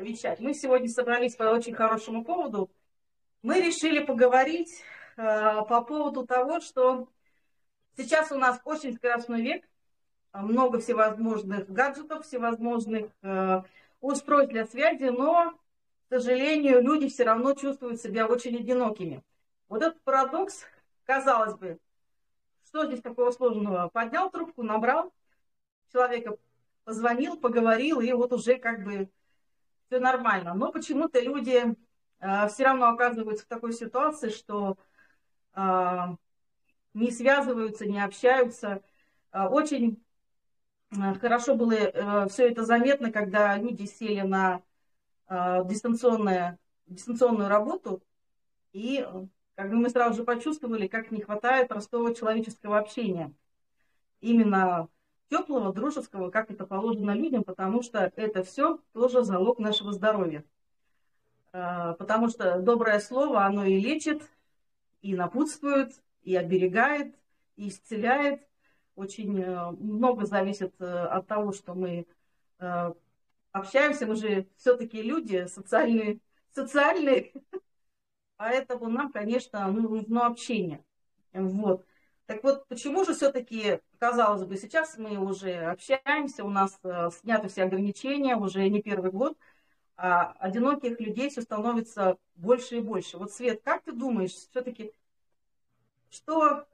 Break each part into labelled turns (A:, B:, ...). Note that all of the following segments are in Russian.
A: вещать. Мы сегодня собрались по очень хорошему поводу. Мы решили поговорить э, по поводу того, что сейчас у нас очень скоростной век, много всевозможных гаджетов, всевозможных э, устройств для связи, но, к сожалению, люди все равно чувствуют себя очень одинокими. Вот этот парадокс, казалось бы, что здесь такого сложного? Поднял трубку, набрал человека, позвонил, поговорил, и вот уже как бы все нормально. Но почему-то люди э, все равно оказываются в такой ситуации, что э, не связываются, не общаются. Э, очень э, хорошо было э, все это заметно, когда люди сели на э, дистанционное, дистанционную работу, и как бы мы сразу же почувствовали, как не хватает простого человеческого общения. Именно теплого, дружеского, как это положено людям, потому что это все тоже залог нашего здоровья. А, потому что доброе слово, оно и лечит, и напутствует, и оберегает, и исцеляет. Очень э, много зависит э, от того, что мы э, общаемся. Мы же все-таки люди социальные, социальные. Поэтому нам, конечно, нужно общение. Вот. Так вот, почему же все-таки, казалось бы, сейчас мы уже общаемся, у нас э, сняты все ограничения, уже не первый год, а одиноких людей все становится больше и больше. Вот, Свет, как ты думаешь, все-таки, что,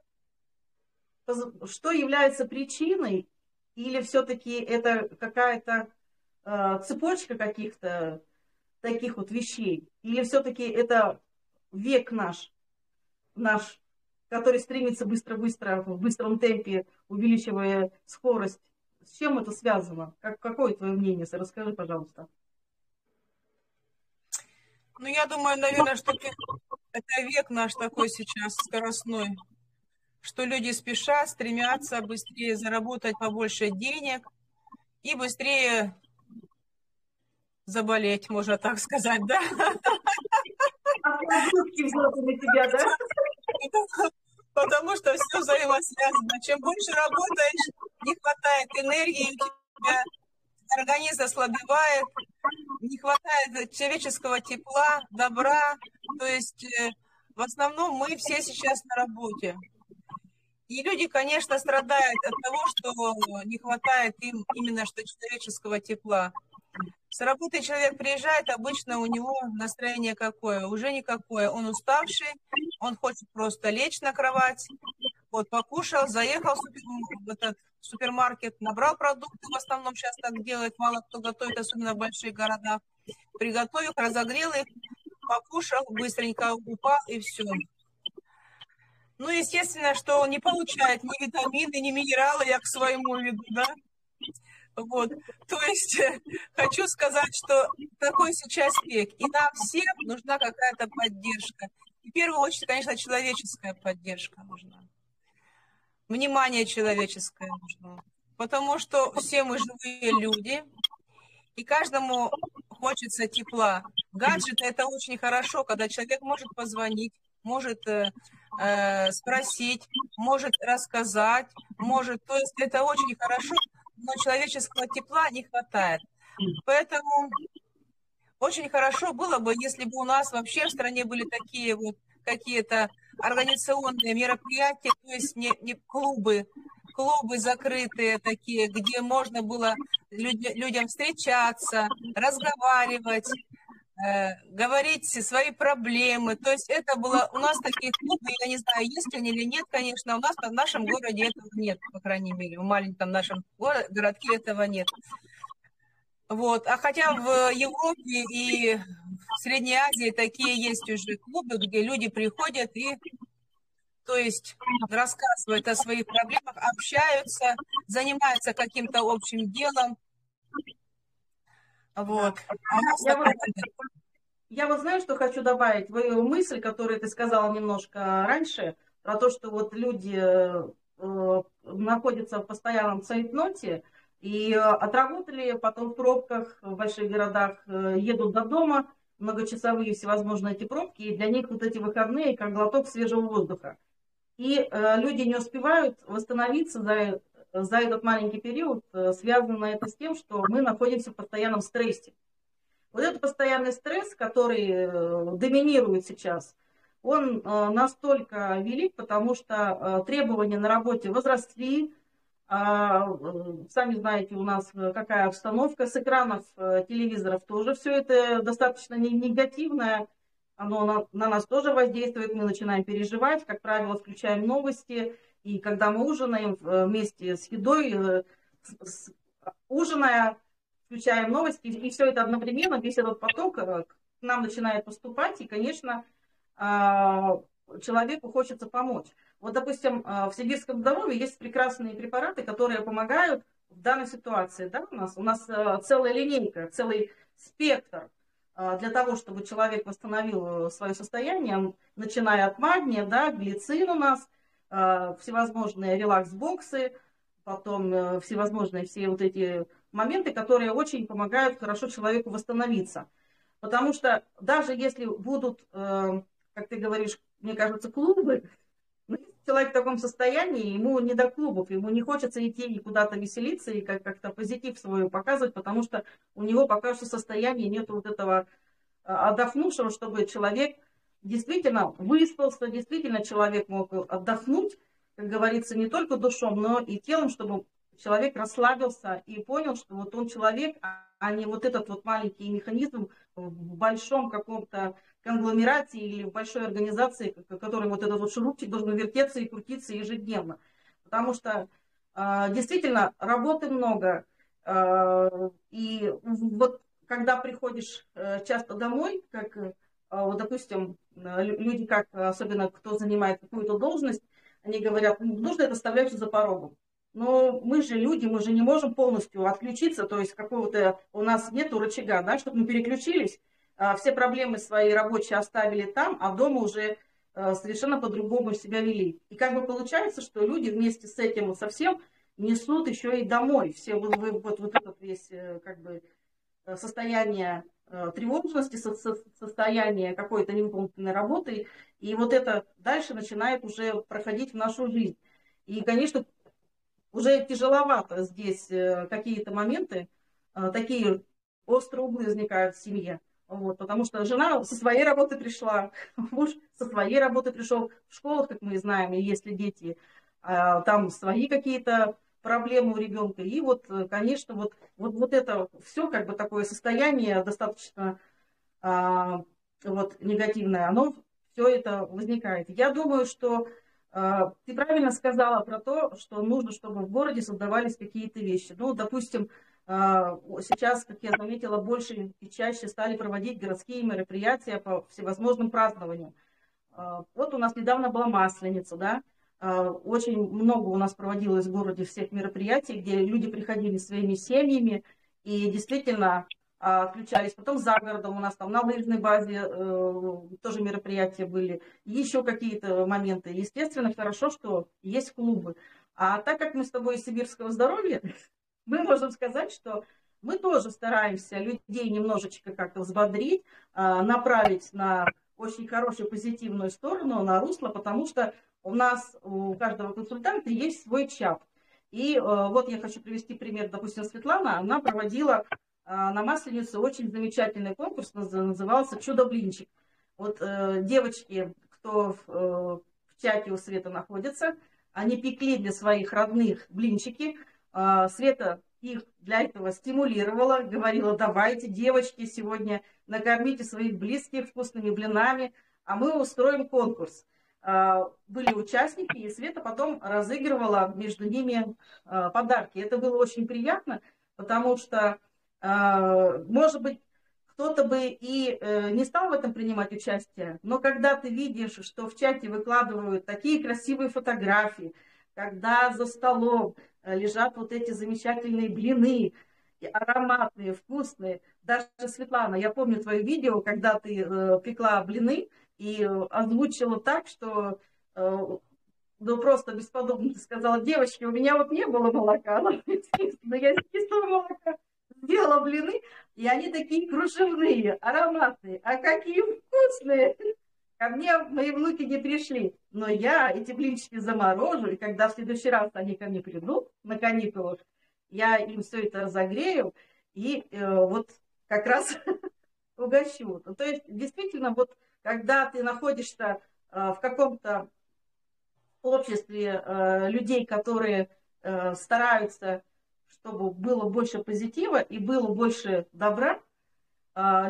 A: что является причиной, или все-таки это какая-то э, цепочка каких-то таких вот вещей, или все-таки это век наш, наш который стремится быстро-быстро, в быстром темпе, увеличивая скорость. С чем это связано? Как, какое твое мнение? Расскажи, пожалуйста.
B: Ну, я думаю, наверное, что это век наш такой сейчас скоростной, что люди спешат, стремятся быстрее заработать побольше денег и быстрее заболеть, можно так сказать, да? А тебя, да? Потому что все взаимосвязано. Чем больше работаешь, не хватает энергии, у тебя организм ослабевает, не хватает человеческого тепла, добра. То есть э, в основном мы все сейчас на работе. И люди, конечно, страдают от того, что не хватает им именно что человеческого тепла. С работы человек приезжает, обычно у него настроение какое? Уже никакое. Он уставший, он хочет просто лечь на кровать. Вот, покушал, заехал в, супер, в этот супермаркет, набрал продукты, в основном сейчас так делает, мало кто готовит, особенно в больших городах. Приготовил, разогрел их, покушал, быстренько упал и все. Ну, естественно, что он не получает ни витамины, ни минералы, я к своему виду, да. Вот. То есть хочу сказать, что такой сейчас век, и нам всем нужна какая-то поддержка. В первую очередь, конечно, человеческая поддержка нужна. Внимание человеческое нужно. Потому что все мы живые люди, и каждому хочется тепла. Гаджеты – это очень хорошо, когда человек может позвонить, может э, э спросить, может рассказать, может. То есть это очень хорошо, но человеческого тепла не хватает. Поэтому очень хорошо было бы, если бы у нас вообще в стране были такие вот какие-то организационные мероприятия, то есть не, не клубы, клубы закрытые такие, где можно было люд, людям встречаться, разговаривать, э, говорить свои проблемы. То есть это было, у нас такие клубы, я не знаю, есть они или нет, конечно, у нас в нашем городе этого нет, по крайней мере, в маленьком нашем городке этого нет. Вот. А хотя в Европе и в Средней Азии такие есть уже клубы, где люди приходят и то есть рассказывают о своих проблемах, общаются, занимаются каким-то общим делом.
A: Вот. А я, вот, я вот знаю, что хочу добавить. Твою мысль, которую ты сказала немножко раньше, про то, что вот люди э, находятся в постоянном цейтноте, и э, отработали, потом в пробках в больших городах э, едут до дома, многочасовые всевозможные эти пробки, и для них вот эти выходные как глоток свежего воздуха. И э, люди не успевают восстановиться за, за этот маленький период, связано это с тем, что мы находимся в постоянном стрессе. Вот этот постоянный стресс, который доминирует сейчас, он настолько велик, потому что требования на работе возросли, сами знаете, у нас какая обстановка с экранов телевизоров тоже все это достаточно негативное. Оно на, на нас тоже воздействует, мы начинаем переживать, как правило, включаем новости, и когда мы ужинаем э, вместе с едой, э, с, ужиная, включаем новости, и все это одновременно, весь этот поток э, к нам начинает поступать, и, конечно, а, человеку хочется помочь. Вот, допустим, в сибирском здоровье есть прекрасные препараты, которые помогают в данной ситуации. Да, у, нас, у нас целая линейка, целый спектр а, для того, чтобы человек восстановил э, свое состояние, начиная от магния, да, глицин у нас, всевозможные релакс-боксы, потом э, всевозможные все вот эти моменты, которые очень помогают хорошо человеку восстановиться. Потому что даже если будут, э, как ты говоришь, мне кажется, клубы, человек в таком состоянии, ему не до клубов, ему не хочется идти и куда-то веселиться и как-то позитив свой показывать, потому что у него пока что состояния нет вот этого а, отдохнувшего, чтобы человек действительно выспался, действительно человек мог отдохнуть, как говорится, не только душом, но и телом, чтобы человек расслабился и понял, что вот он человек, а не вот этот вот маленький механизм в большом каком-то конгломерате или в большой организации, который вот этот вот шурупчик должен вертеться и крутиться ежедневно. Потому что э, действительно работы много. Э, и вот когда приходишь э, часто домой, как, э, вот, допустим, люди, как особенно кто занимает какую-то должность, они говорят, «Ну, нужно это оставлять за порогом. Но мы же люди, мы же не можем полностью отключиться, то есть какого-то у нас нет рычага, да, чтобы мы переключились, а, все проблемы свои рабочие оставили там, а дома уже а, совершенно по-другому себя вели. И как бы получается, что люди вместе с этим совсем несут еще и домой все вот, вот, вот этот весь э, как бы э, состояние э, тревожности, состояние какой-то невыполненной работы. И вот это дальше начинает уже проходить в нашу жизнь. И, конечно, уже тяжеловато здесь какие-то моменты, такие острые углы возникают в семье. Вот, потому что жена со своей работы пришла, муж со своей работы пришел. В школах, как мы знаем, и если дети, а, там свои какие-то проблемы у ребенка. И вот, конечно, вот, вот, вот это все как бы такое состояние достаточно а, вот, негативное, оно все это возникает. Я думаю, что а, ты правильно сказала про то, что нужно, чтобы в городе создавались какие-то вещи. Ну, допустим, сейчас, как я заметила, больше и чаще стали проводить городские мероприятия по всевозможным празднованиям. А, вот у нас недавно была Масленица, да, а, очень много у нас проводилось в городе всех мероприятий, где люди приходили своими семьями и действительно отключались. Потом за городом у нас там на лыжной базе э, тоже мероприятия были, еще какие-то моменты. Естественно, хорошо, что есть клубы. А так как мы с тобой из сибирского здоровья, мы можем сказать, что мы тоже стараемся людей немножечко как-то взбодрить, а, направить на очень хорошую позитивную сторону, на русло, потому что у нас, у каждого консультанта есть свой чат. И э, вот я хочу привести пример, допустим, Светлана, она проводила а, на Масленицу очень замечательный конкурс, назывался «Чудо-блинчик». Вот э, девочки, кто в, э, в чате у Света находится, они пекли для своих родных блинчики, а, Света их для этого стимулировала, говорила, давайте, девочки, сегодня накормите своих близких вкусными блинами, а мы устроим конкурс. А, были участники, и Света потом разыгрывала между ними а, подарки. Это было очень приятно, потому что, может быть, кто-то бы и э, не стал в этом принимать участие, но когда ты видишь, что в чате выкладывают такие красивые фотографии, когда за столом Э, лежат вот эти замечательные блины, ароматные, вкусные. Даже, Светлана, я помню твое видео, когда ты э, пекла блины и э, озвучила так, что э, ну, просто бесподобно ты сказала, девочки, у меня вот не было молока, но, естественно, я из кислого молока сделала блины, и они такие кружевные, ароматные, а какие вкусные! Ко мне мои внуки не пришли, но я эти блинчики заморожу, и когда в следующий раз они ко мне придут на каникулах, я им все это разогрею, и э, вот как раз угощу. То есть, действительно, вот когда ты находишься э, в каком-то обществе э, людей, которые э, стараются, чтобы было больше позитива и было больше добра,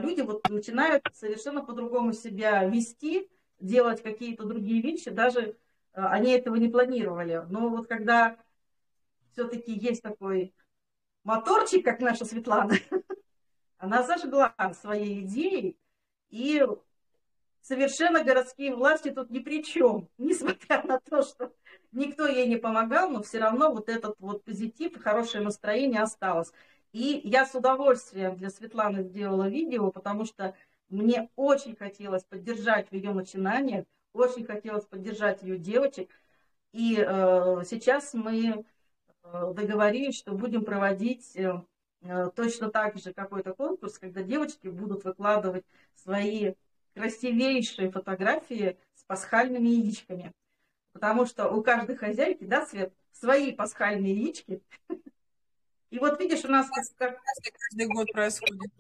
A: люди вот начинают совершенно по-другому себя вести, делать какие-то другие вещи, даже они этого не планировали. Но вот когда все-таки есть такой моторчик, как наша Светлана, она зажгла своей идеей, и совершенно городские власти тут ни при чем, несмотря на то, что никто ей не помогал, но все равно вот этот вот позитив и хорошее настроение осталось. И я с удовольствием для Светланы сделала видео, потому что мне очень хотелось поддержать в ее начинаниях, очень хотелось поддержать ее девочек. И э, сейчас мы э, договорились, что будем проводить э, Э, точно так же какой-то конкурс, когда девочки будут выкладывать свои красивейшие фотографии с пасхальными яичками. Потому что у каждой хозяйки, да, Свет, свои пасхальные яички. И вот видишь, у нас.
B: Каждый год происходит.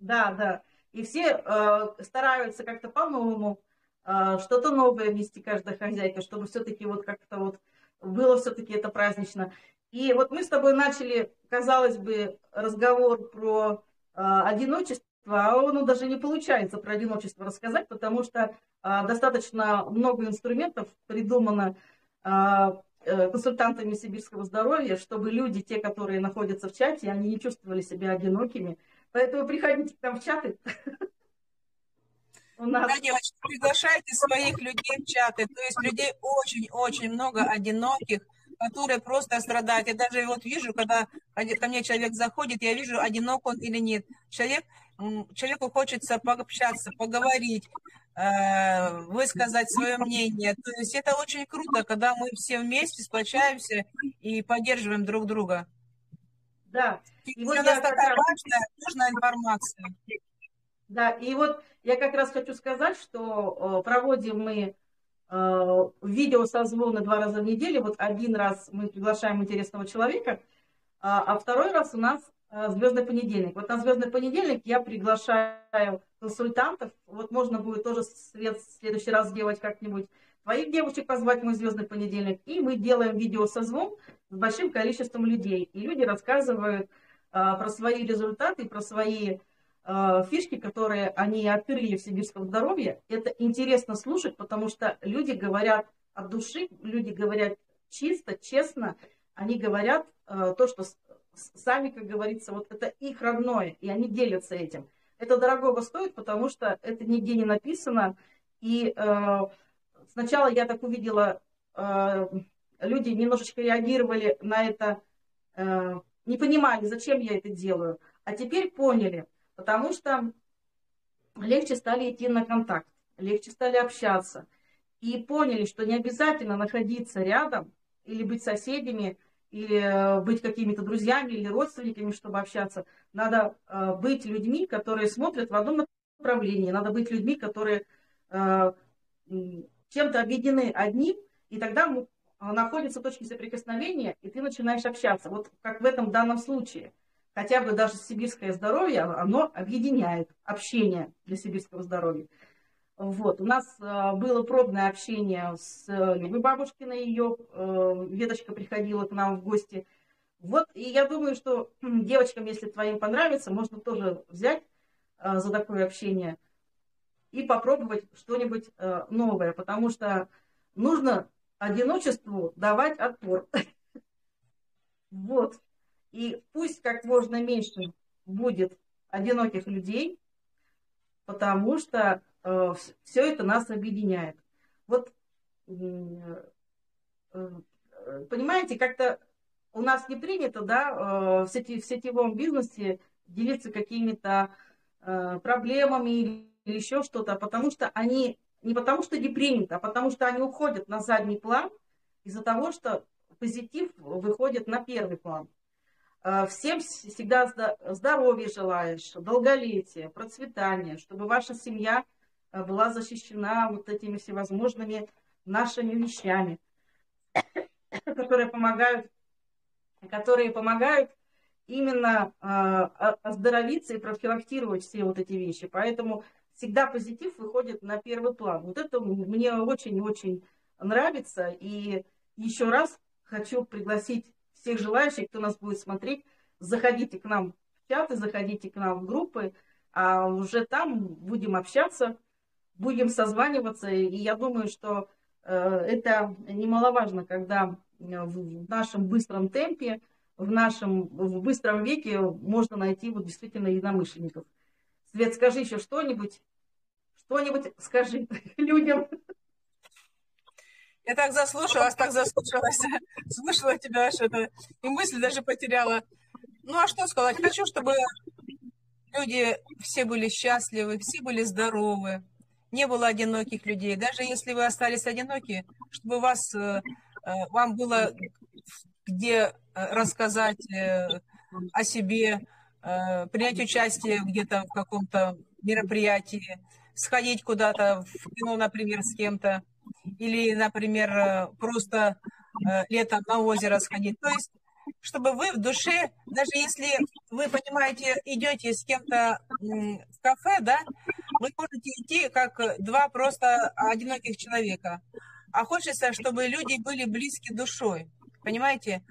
A: Да, да. И все э, стараются как-то по-новому э, что-то новое внести каждая хозяйка, чтобы все-таки вот как-то вот было все-таки это празднично. И вот мы с тобой начали, казалось бы, разговор про э, одиночество, а оно даже не получается про одиночество рассказать, потому что э, достаточно много инструментов придумано э, консультантами сибирского здоровья, чтобы люди, те, которые находятся в чате, они не чувствовали себя одинокими. Поэтому приходите к нам в чаты.
B: У нас... Да, девочки, приглашайте своих людей в чаты. То есть людей очень-очень много одиноких, которые просто страдают. Я даже вот вижу, когда ко мне человек заходит, я вижу, одинок он или нет. Человек, человеку хочется пообщаться, поговорить, э, высказать свое мнение. То есть это очень круто, когда мы все вместе сплочаемся и поддерживаем друг друга.
A: Да.
B: И вот нас такая важная, нужная информация.
A: Да, и вот я как раз хочу сказать, что э, проводим мы Э, видео созвоны два раза в неделю. Вот один раз мы приглашаем интересного человека, а, а второй раз у нас э, звездный понедельник. Вот на звездный понедельник я приглашаю консультантов. Вот можно будет тоже свет в следующий раз сделать как-нибудь твоих девочек позвать мой звездный понедельник. И мы делаем видео созвон с большим количеством людей. И люди рассказывают а, про свои результаты, про свои Э, фишки, которые они открыли в сибирском здоровье. Это интересно слушать, потому что люди говорят от души, люди говорят чисто, честно, они говорят э, то, что сами, как говорится, вот это их родное, и они делятся этим. Это дорогого стоит, потому что это нигде не написано. И э, сначала я так увидела, э, люди немножечко реагировали на это, э, не понимали, зачем я это делаю, а теперь поняли – потому что легче стали идти на контакт, легче стали общаться. И поняли, что не обязательно находиться рядом или быть соседями, или э, быть какими-то друзьями или родственниками, чтобы общаться. Надо э, быть людьми, которые смотрят в одном направлении. Надо быть людьми, которые э, чем-то объединены одним, и тогда находятся точки соприкосновения, и ты начинаешь общаться. Вот как в этом данном случае хотя бы даже сибирское здоровье, оно объединяет общение для сибирского здоровья. Вот. У нас э, было пробное общение с Любой Бабушкиной, ее э, веточка приходила к нам в гости. Вот, и я думаю, что девочкам, если твоим понравится, можно тоже взять э, за такое общение и попробовать что-нибудь новое, потому что нужно одиночеству давать отпор. Вот. И пусть как можно меньше будет одиноких людей, потому что э, все это нас объединяет. Вот, э, э, понимаете, как-то у нас не принято, да, э, в, сети, в сетевом бизнесе делиться какими-то э, проблемами или еще что-то, потому что они, не потому что не принято, а потому что они уходят на задний план из-за того, что позитив выходит на первый план. Э, всем всегда здоровья желаешь, долголетия, процветания, чтобы ваша семья э, была защищена вот этими всевозможными нашими вещами, которые помогают, которые помогают именно э, оздоровиться и профилактировать все вот эти вещи. Поэтому всегда позитив выходит на первый план. Вот это мне очень-очень нравится. И еще раз хочу пригласить всех желающих, кто нас будет смотреть, заходите к нам в чаты, заходите к нам в группы, а уже там будем общаться, будем созваниваться. И я думаю, что э, это немаловажно, когда в нашем быстром темпе, в нашем в быстром веке можно найти вот действительно единомышленников. Свет, скажи еще что-нибудь, что-нибудь скажи людям.
B: Я так заслушалась, так заслушалась, слушала тебя, что-то, и мысль даже потеряла. Ну, а что сказать? Хочу, чтобы люди все были счастливы, все были здоровы, не было одиноких людей. Даже если вы остались одиноки, чтобы вас, э, э, вам было где э, рассказать о себе, принять участие где-то в каком-то мероприятии, сходить куда-то в кино, например, с кем-то или, например, просто летом на озеро сходить. То есть, чтобы вы в душе, даже если вы понимаете, идете с кем-то в кафе, да, вы можете идти как два просто одиноких человека. А хочется, чтобы люди были близки душой, понимаете?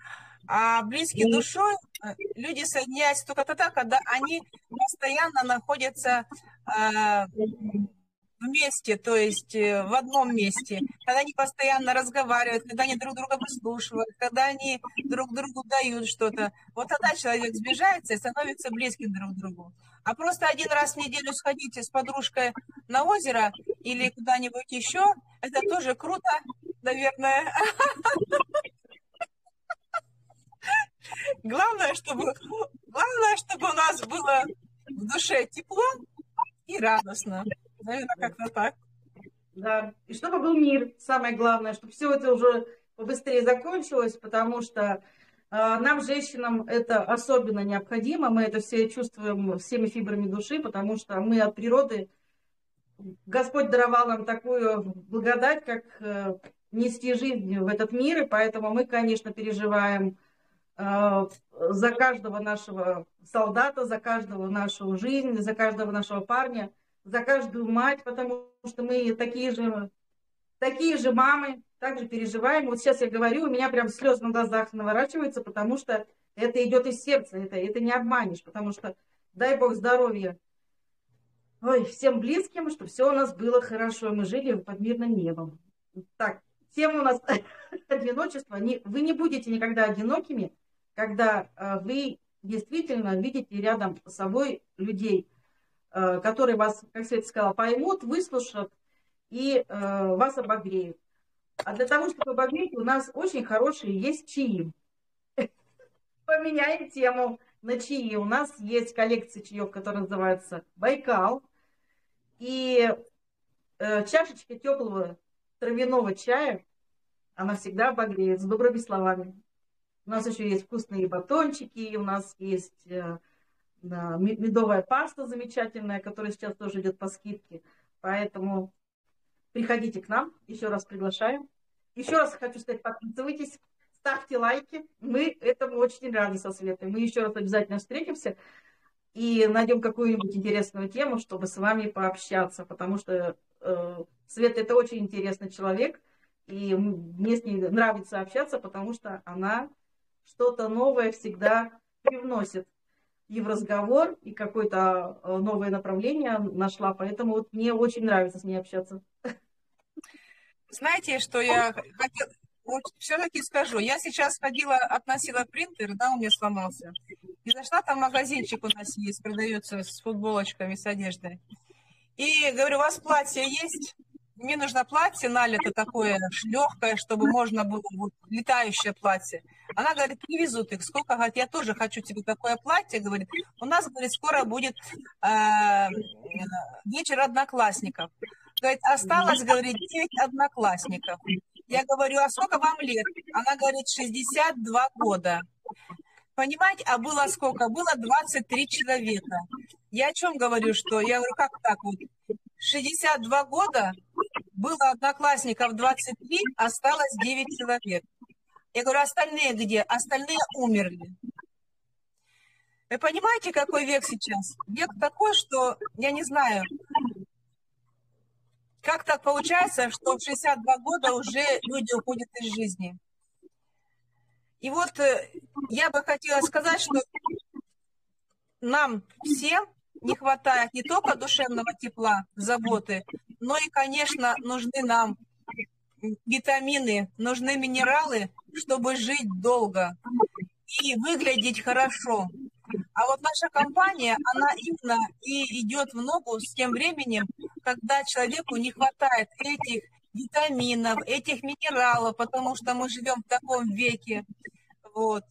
B: А близкие душой э, люди соединяются только тогда, когда они постоянно находятся вместе, то есть э, в одном месте, когда они постоянно разговаривают, когда они друг друга выслушивают, когда они друг другу дают что-то, вот тогда человек сближается и становится близким друг к другу. А просто один раз в неделю сходите с подружкой на озеро или куда-нибудь еще, это тоже круто, наверное. Главное, чтобы, главное, чтобы у нас было в душе тепло и радостно. Наверное, как-то так.
A: Да. И чтобы был мир, самое главное, чтобы все это уже побыстрее закончилось, потому что э, нам, женщинам, это особенно необходимо. Мы это все чувствуем всеми фибрами души, потому что мы от природы, Господь даровал нам такую благодать, как э, нести жизнь в этот мир, и поэтому мы, конечно, переживаем э, за каждого нашего солдата, за каждого нашу жизнь, за каждого нашего парня – за каждую мать, потому что мы такие же, такие же мамы, также переживаем. Вот сейчас я говорю, у меня прям слез на глазах наворачивается, потому что это идет из сердца, это, это не обманешь, потому что дай Бог здоровья Ой, всем близким, чтобы все у нас было хорошо, мы жили под мирным небом. Так, тема у нас одиночество. Не, вы не будете никогда одинокими, когда э, вы действительно видите рядом с собой людей, которые вас, как Света сказала, поймут, выслушают и э, вас обогреют. А для того, чтобы обогреть, у нас очень хорошие есть чаи. Поменяем тему на чаи. У нас есть коллекция чаев, которая называется Байкал. И э, чашечка теплого травяного чая, она всегда обогреет с добрыми словами. У нас еще есть вкусные батончики, у нас есть медовая паста замечательная, которая сейчас тоже идет по скидке. Поэтому приходите к нам, еще раз приглашаем. Еще раз хочу сказать, подписывайтесь, ставьте лайки. Мы этому очень рады со Светой. Мы еще раз обязательно встретимся и найдем какую-нибудь интересную тему, чтобы с вами пообщаться, потому что э, Света это очень интересный человек, и мне с ней нравится общаться, потому что она что-то новое всегда привносит и в разговор, и какое-то э, новое направление нашла. Поэтому вот мне очень нравится с ней общаться.
B: Знаете, что я хотела... Вот все-таки скажу, я сейчас ходила, относила принтер, да, у меня сломался. И зашла там магазинчик у нас есть, продается с футболочками, с одеждой. И говорю, у вас платье есть? Мне нужно платье налито такое легкое, чтобы можно было, вот, летающее платье. Она говорит, привезут их. Сколько? Говорит, я тоже хочу тебе такое платье. Говорит, у нас, говорит, скоро будет э, вечер одноклассников. Говорит, осталось, говорит, 9 одноклассников. Я говорю, а сколько вам лет? Она говорит, 62 года. Понимаете, а было сколько? Было 23 человека. Я о чем говорю, что? Я говорю, как так вот? 62 года, было одноклассников 23, осталось 9 человек. Я говорю, остальные где? Остальные умерли. Вы понимаете, какой век сейчас? Век такой, что, я не знаю, как так получается, что в 62 года уже люди уходят из жизни. И вот э, я бы хотела сказать, что нам всем не хватает не только душевного тепла, заботы, но и, конечно, нужны нам витамины, нужны минералы, чтобы жить долго и выглядеть хорошо. А вот наша компания, она именно и идет в ногу с тем временем, когда человеку не хватает этих витаминов, этих минералов, потому что мы живем в таком веке. Вот.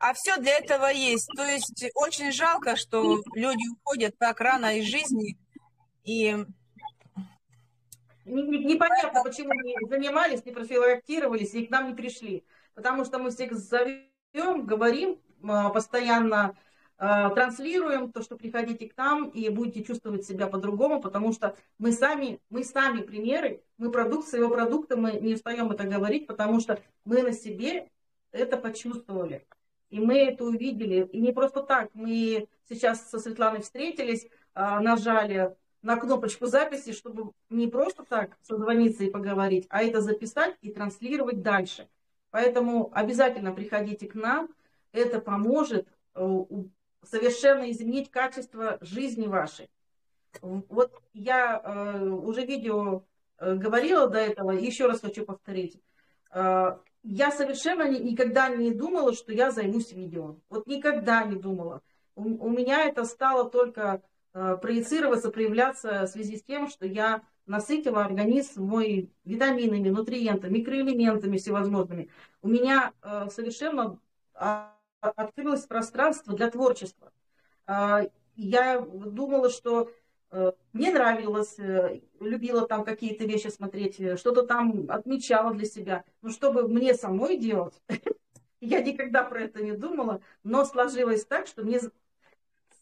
B: А все для этого есть. То есть очень жалко, что люди уходят так рано из жизни. И
A: непонятно, почему не занимались, не профилактировались и к нам не пришли. Потому что мы всех зовем, говорим, а, постоянно а, транслируем то, что приходите к нам и будете чувствовать себя по-другому, потому что мы сами, мы сами примеры, мы продукт своего продукта, мы не устаем это говорить, потому что мы на себе это почувствовали. И мы это увидели. И не просто так. Мы сейчас со Светланой встретились, а, нажали на кнопочку записи, чтобы не просто так созвониться и поговорить, а это записать и транслировать дальше. Поэтому обязательно приходите к нам. Это поможет э, совершенно изменить качество жизни вашей. Вот я э, уже видео э, говорила до этого, еще раз хочу повторить я совершенно никогда не думала, что я займусь видео. Вот никогда не думала. У, у меня это стало только э, проецироваться, проявляться в связи с тем, что я насытила организм мой витаминами, нутриентами, микроэлементами всевозможными. У меня э, совершенно а, открылось пространство для творчества. Э, я думала, что мне нравилось, э, любила там какие-то вещи смотреть, э, что-то там отмечала для себя. Но чтобы мне самой делать, я никогда про это не думала, но сложилось так, что мне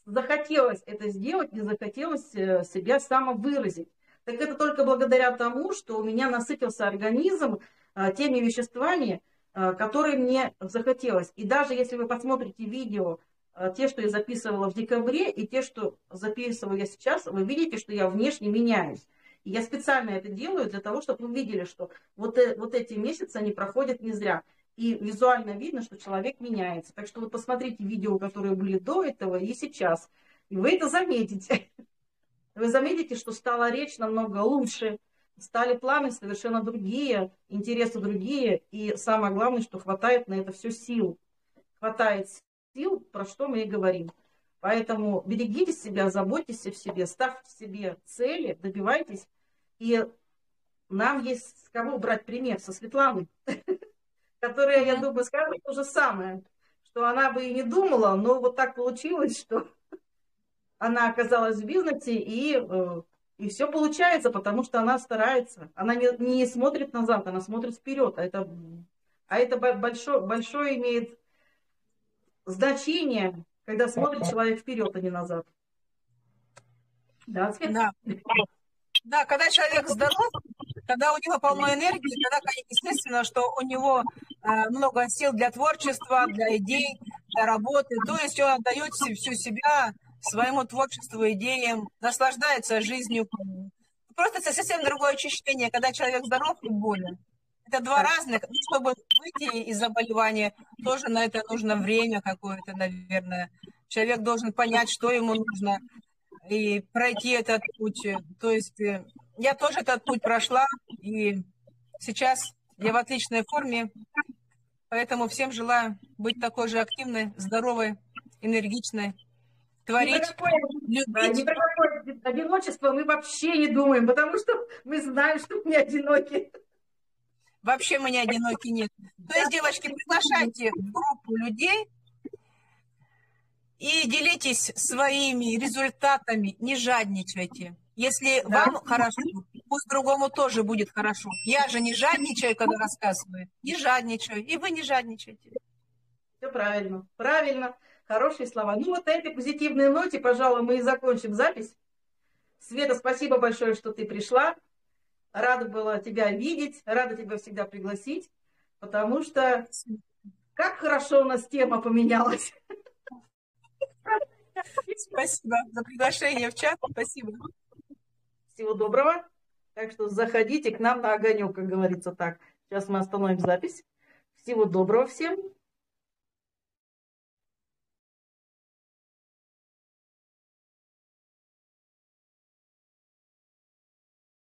A: захотелось это сделать, мне захотелось себя самовыразить. Так это только благодаря тому, что у меня насытился организм теми веществами, которые мне захотелось. И даже если вы посмотрите видео Э, те, что я записывала в декабре, и те, что записываю я сейчас, вы видите, что я внешне меняюсь. И я специально это делаю для того, чтобы вы видели, что вот, э, вот эти месяцы, они проходят не зря. И визуально видно, что человек меняется. Так что вы посмотрите видео, которые были до этого и сейчас. И вы это заметите. Вы заметите, что стала речь намного лучше, стали планы совершенно другие, интересы другие. И самое главное, что хватает на это все сил. Хватает сил, про что мы и говорим. Поэтому берегите себя, заботьтесь о себе, ставьте себе цели, добивайтесь. И нам есть с кого брать пример, со Светланой, которая, я думаю, скажет то же самое, что она бы и не думала, но вот так получилось, что она оказалась в бизнесе, и, э, и все получается, потому что она старается. Она не, не смотрит назад, она смотрит вперед. А это, а это большое, большое имеет значение, когда смотрит человек вперед, а не назад.
B: Да, Свет? Да. да, когда человек здоров, когда у него полно энергии, тогда, естественно, что у него э, много сил для творчества, для идей, для работы. То есть он отдает всю себя своему творчеству, идеям, наслаждается жизнью. Просто это совсем другое ощущение, когда человек здоров и болен. Это два разных. Чтобы выйти из заболевания, тоже на это нужно время какое-то, наверное. Человек должен понять, что ему нужно, и пройти этот путь. То есть э, я тоже этот путь прошла, и сейчас я в отличной форме, поэтому всем желаю быть такой же активной, здоровой, энергичной, творить,
A: про любить. Ни про какое одиночество мы вообще не думаем, потому что мы знаем, что мы не одиноки.
B: Вообще мы не одиноки нет. То есть, девочки, приглашайте группу людей и делитесь своими результатами, не жадничайте. Если да. вам хорошо, пусть другому тоже будет хорошо. Я же не жадничаю, когда рассказываю. Не жадничаю. И вы не жадничаете.
A: Все правильно. Правильно. Хорошие слова. Ну, вот на этой позитивной ноте, пожалуй, мы и закончим запись. Света, спасибо большое, что ты пришла. Рада была тебя видеть, рада тебя всегда пригласить, потому что как хорошо у нас тема поменялась.
B: спасибо за приглашение в чат. Спасибо.
A: Всего доброго. Так что заходите к нам на огонек, как говорится так. Сейчас мы остановим запись. Всего доброго всем.